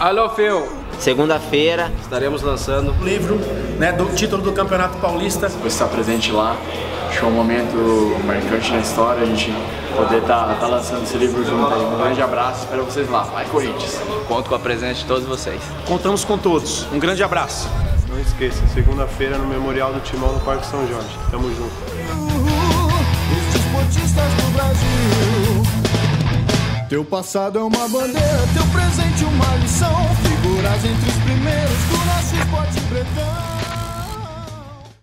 Alô, Feu. Segunda-feira estaremos lançando o livro né, do título do Campeonato Paulista. Você estar presente lá, acho um momento marcante na história, a gente poder estar tá, tá lançando esse livro junto aí. Um grande abraço, espero vocês lá. Vai Corinthians! Conto com a presença de todos vocês. Contamos com todos. Um grande abraço. Não esqueça, segunda-feira no Memorial do Timão no Parque São Jorge. Tamo junto. Teu passado é uma bandeira, teu presente uma lição.